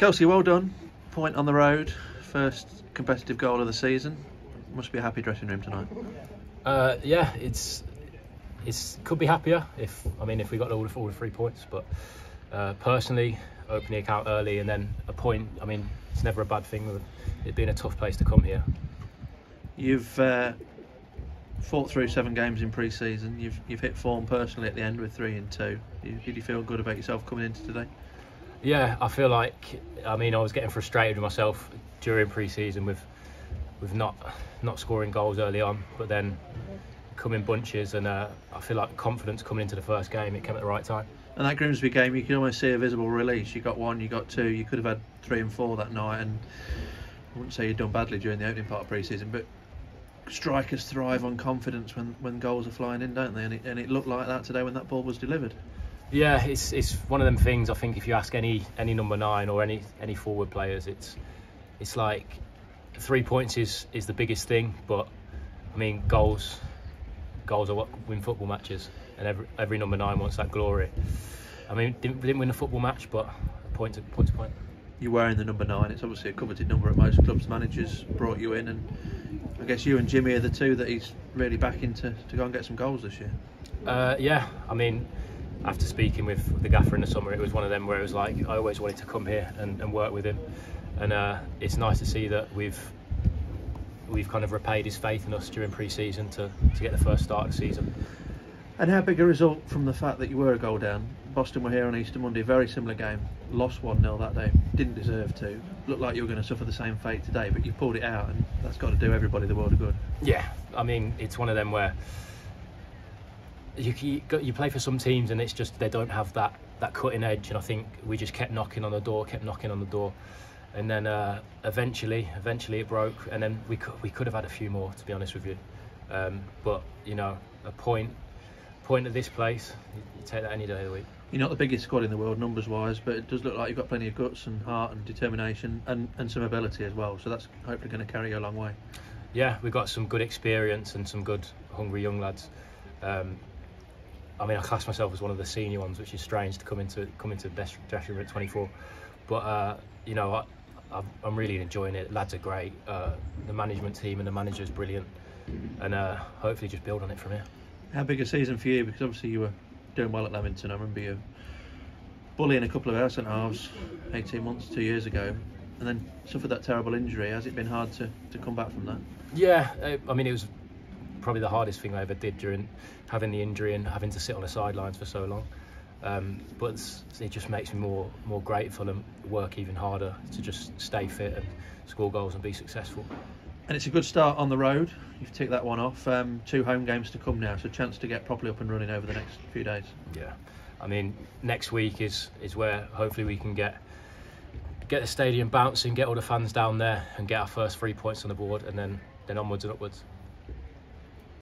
Kelsey, well done. Point on the road. First competitive goal of the season. Must be a happy dressing room tonight. Uh, yeah, it's it's could be happier if I mean if we got all the, all the three points, but uh, personally, opening the account early and then a point. I mean, it's never a bad thing with it being a tough place to come here. You've uh, fought through seven games in pre-season. You've you've hit form personally at the end with three and two. Did you feel good about yourself coming into today? Yeah, I feel like I mean I was getting frustrated with myself during pre-season with with not not scoring goals early on, but then coming in bunches and uh, I feel like confidence coming into the first game. It came at the right time. And that Grimsby game, you could almost see a visible release. You got one, you got two. You could have had three and four that night, and I wouldn't say you'd done badly during the opening part of pre-season, but strikers thrive on confidence when, when goals are flying in, don't they? And it, and it looked like that today when that ball was delivered. Yeah, it's it's one of them things. I think if you ask any any number nine or any any forward players, it's it's like three points is is the biggest thing. But I mean, goals goals are what win football matches, and every every number nine wants that glory. I mean, didn't didn't win a football match, but point to point to point. You're wearing the number nine. It's obviously a coveted number at most clubs. Managers brought you in, and I guess you and Jimmy are the two that he's really backing to, to go and get some goals this year. Uh, yeah, I mean, after speaking with the gaffer in the summer, it was one of them where it was like I always wanted to come here and, and work with him, and uh, it's nice to see that we've we've kind of repaid his faith in us during pre-season to, to get the first start of the season. And how big a result from the fact that you were a goal down? Boston were here on Easter Monday, very similar game. Lost 1 0 that day, didn't deserve to. Looked like you were going to suffer the same fate today, but you pulled it out, and that's got to do everybody the world of good. Yeah, I mean, it's one of them where you, you, you play for some teams and it's just they don't have that, that cutting edge, and I think we just kept knocking on the door, kept knocking on the door. And then uh, eventually, eventually it broke, and then we could we could have had a few more, to be honest with you. Um, but you know, a point point at this place, you, you take that any day of the week. You're not the biggest squad in the world numbers wise, but it does look like you've got plenty of guts and heart and determination and, and some ability as well. So that's hopefully going to carry you a long way. Yeah, we've got some good experience and some good hungry young lads. Um, I mean, I class myself as one of the senior ones, which is strange to come into come into the dressing room at 24. But uh, you know, I, I'm really enjoying it. Lads are great. Uh, the management team and the manager is brilliant, and uh, hopefully just build on it from here. How big a season for you? Because obviously you were doing well at Leamington. I remember you bullying a couple of our centre halves 18 months, two years ago, and then suffered that terrible injury. Has it been hard to, to come back from that? Yeah, I mean, it was probably the hardest thing I ever did during having the injury and having to sit on the sidelines for so long. Um, but it just makes me more more grateful and work even harder to just stay fit and score goals and be successful. And it's a good start on the road. You've ticked that one off. Um, two home games to come now, so chance to get properly up and running over the next few days. Yeah, I mean next week is is where hopefully we can get get the stadium bouncing, get all the fans down there, and get our first three points on the board, and then then onwards and upwards.